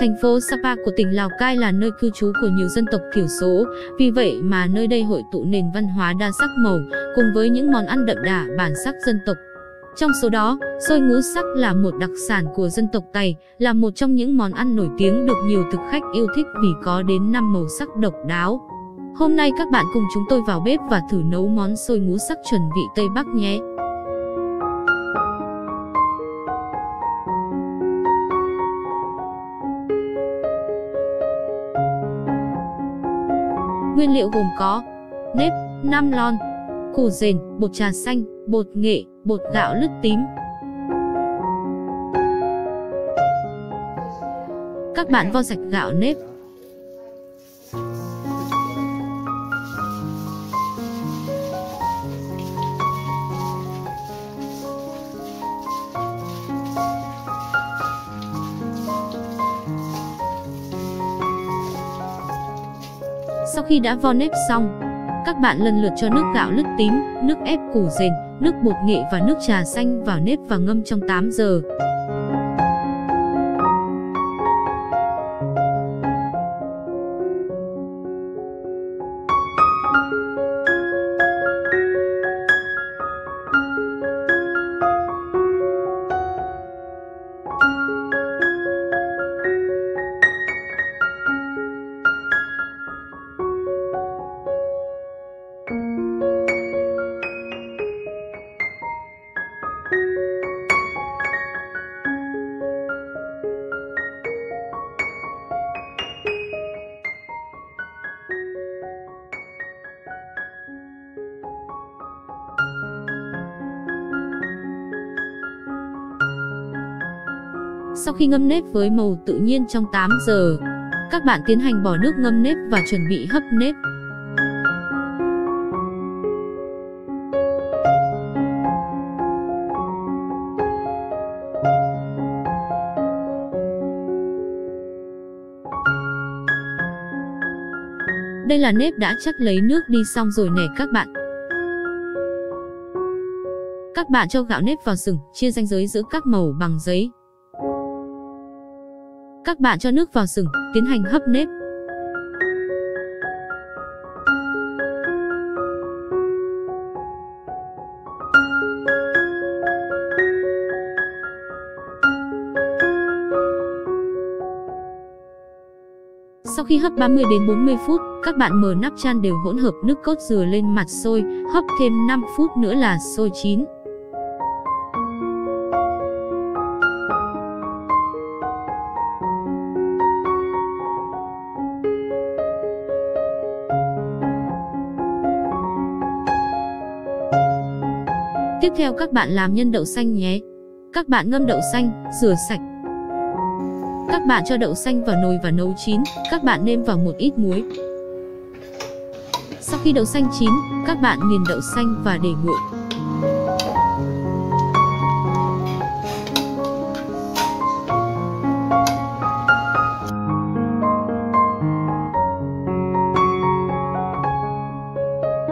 Thành phố Sapa của tỉnh Lào Cai là nơi cư trú của nhiều dân tộc thiểu số, vì vậy mà nơi đây hội tụ nền văn hóa đa sắc màu cùng với những món ăn đậm đà bản sắc dân tộc. Trong số đó, xôi ngũ sắc là một đặc sản của dân tộc Tày, là một trong những món ăn nổi tiếng được nhiều thực khách yêu thích vì có đến 5 màu sắc độc đáo. Hôm nay các bạn cùng chúng tôi vào bếp và thử nấu món xôi ngũ sắc chuẩn vị Tây Bắc nhé. Nguyên liệu gồm có nếp, 5 lon, củ rền, bột trà xanh, bột nghệ, bột gạo lứt tím. Các bạn vo sạch gạo nếp. Sau khi đã vo nếp xong, các bạn lần lượt cho nước gạo lứt tím, nước ép củ rền, nước bột nghệ và nước trà xanh vào nếp và ngâm trong 8 giờ. Sau khi ngâm nếp với màu tự nhiên trong 8 giờ, các bạn tiến hành bỏ nước ngâm nếp và chuẩn bị hấp nếp. Đây là nếp đã chắc lấy nước đi xong rồi nè các bạn. Các bạn cho gạo nếp vào sừng, chia ranh giới giữa các màu bằng giấy. Các bạn cho nước vào sừng, tiến hành hấp nếp. Sau khi hấp 30 đến 40 phút, các bạn mở nắp chan đều hỗn hợp nước cốt dừa lên mặt sôi, hấp thêm 5 phút nữa là sôi chín. Tiếp theo các bạn làm nhân đậu xanh nhé. Các bạn ngâm đậu xanh, rửa sạch. Các bạn cho đậu xanh vào nồi và nấu chín, các bạn nêm vào một ít muối. Khi đậu xanh chín, các bạn nghiền đậu xanh và để nguội.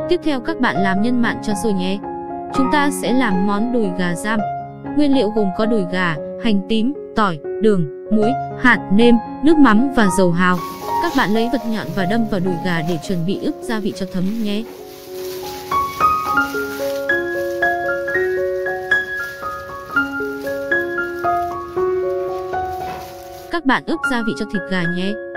Tiếp theo các bạn làm nhân mặn cho sôi nhé. Chúng ta sẽ làm món đùi gà giam. Nguyên liệu gồm có đùi gà, hành tím, tỏi, đường, muối, hạt nêm, nước mắm và dầu hào. Các bạn lấy vật nhọn và đâm vào đùi gà để chuẩn bị ướp gia vị cho thấm nhé. Các bạn ướp gia vị cho thịt gà nhé.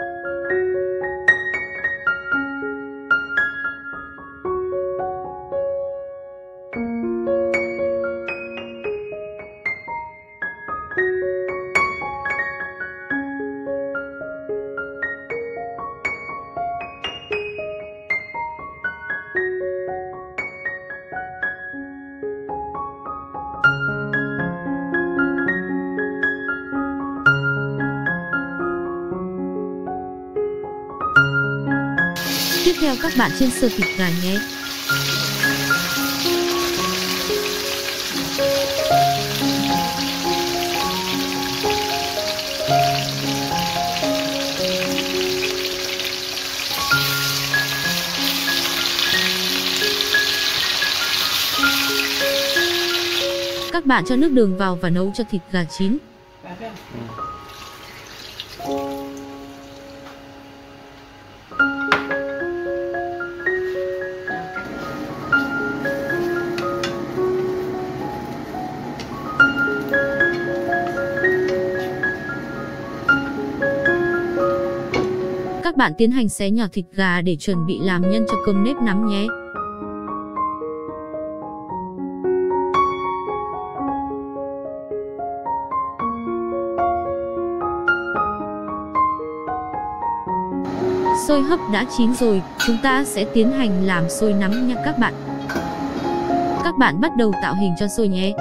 Tiếp theo các bạn chiên sơ thịt gà nhé. Các bạn cho nước đường vào và nấu cho thịt gà chín. Bạn tiến hành xé nhỏ thịt gà để chuẩn bị làm nhân cho cơm nếp nắm nhé. Xôi hấp đã chín rồi, chúng ta sẽ tiến hành làm xôi nắm nha các bạn. Các bạn bắt đầu tạo hình cho xôi nhé.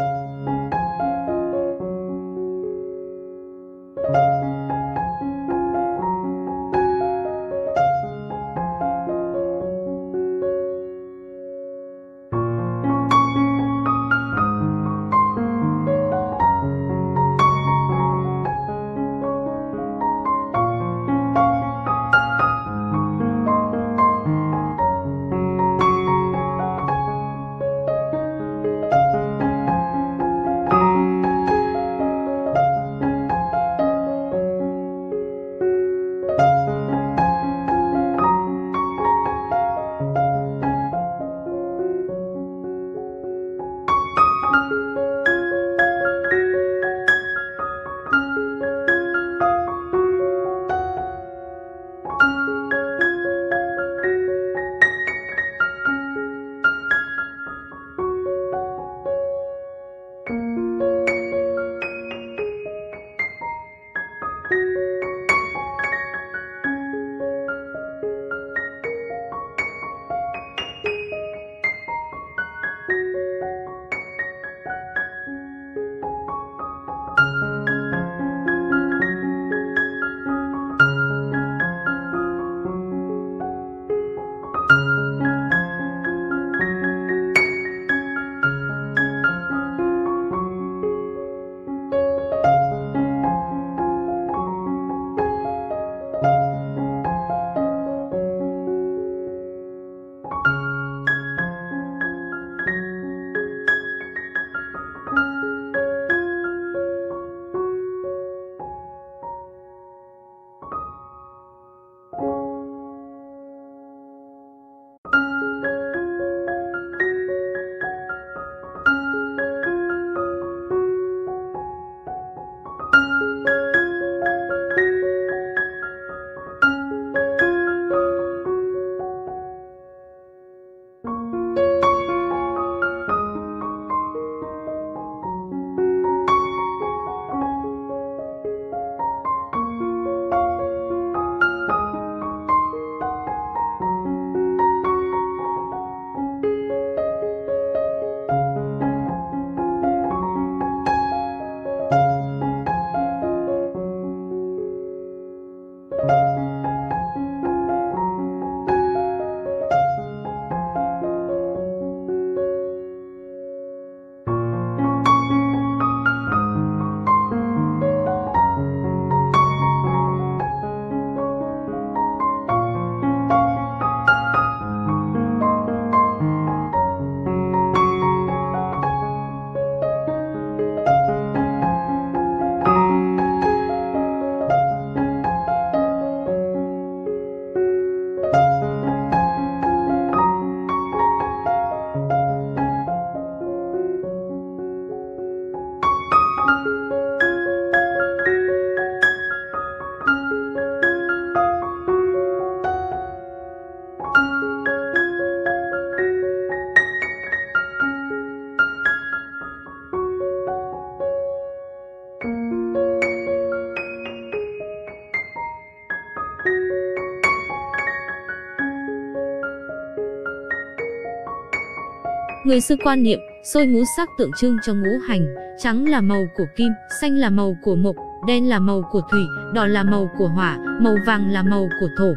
Người xưa quan niệm, xôi ngũ sắc tượng trưng cho ngũ hành, trắng là màu của kim, xanh là màu của mộc, đen là màu của thủy, đỏ là màu của hỏa, màu vàng là màu của thổ.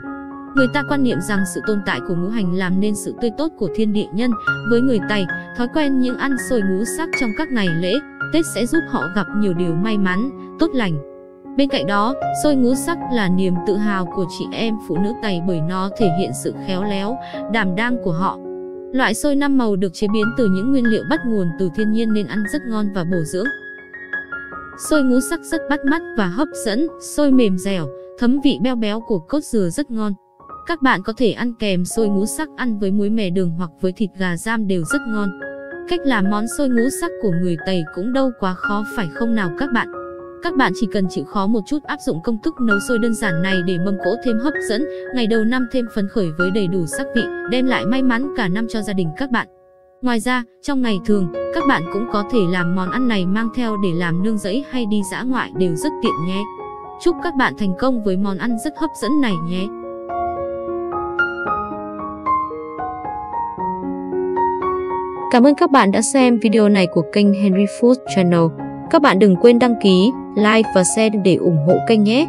Người ta quan niệm rằng sự tồn tại của ngũ hành làm nên sự tươi tốt của thiên địa nhân. Với người Tây, thói quen những ăn xôi ngũ sắc trong các ngày lễ, Tết sẽ giúp họ gặp nhiều điều may mắn, tốt lành. Bên cạnh đó, xôi ngũ sắc là niềm tự hào của chị em phụ nữ Tây bởi nó thể hiện sự khéo léo, đảm đang của họ. Loại xôi năm màu được chế biến từ những nguyên liệu bắt nguồn từ thiên nhiên nên ăn rất ngon và bổ dưỡng. Xôi ngũ sắc rất bắt mắt và hấp dẫn, xôi mềm dẻo, thấm vị beo béo của cốt dừa rất ngon. Các bạn có thể ăn kèm xôi ngũ sắc ăn với muối mè đường hoặc với thịt gà giam đều rất ngon. Cách làm món xôi ngũ sắc của người Tây cũng đâu quá khó phải không nào các bạn? Các bạn chỉ cần chịu khó một chút áp dụng công thức nấu sôi đơn giản này để mâm cỗ thêm hấp dẫn, ngày đầu năm thêm phấn khởi với đầy đủ sắc vị, đem lại may mắn cả năm cho gia đình các bạn. Ngoài ra, trong ngày thường, các bạn cũng có thể làm món ăn này mang theo để làm nương rẫy hay đi dã ngoại đều rất tiện nhé. Chúc các bạn thành công với món ăn rất hấp dẫn này nhé. Cảm ơn các bạn đã xem video này của kênh Henry Food Channel. Các bạn đừng quên đăng ký, like và share để ủng hộ kênh nhé.